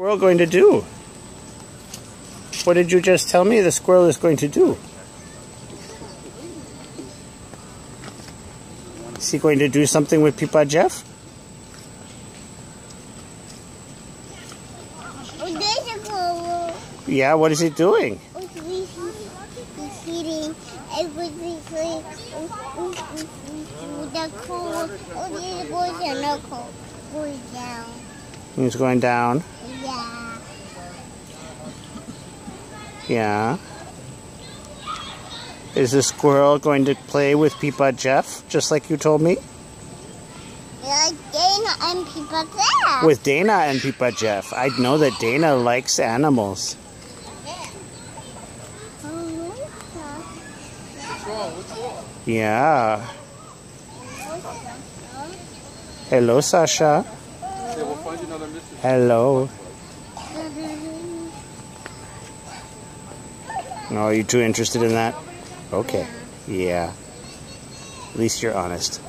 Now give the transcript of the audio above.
Squirrel going to do? What did you just tell me the squirrel is going to do? Is he going to do something with P-pa Jeff? Yeah, what is he doing? He's eating everything the cold. Oh, boys are not cold. Going down. He's going down? Yeah. Yeah. Is the squirrel going to play with P-pa Jeff, just like you told me? Like Dana and P-pa Jeff. With Dana and P-pa Jeff. I know that Dana likes animals. Yeah. Hello, Sasha. Hello. No, oh, are you too interested in that? Okay. Yeah. At least you're honest.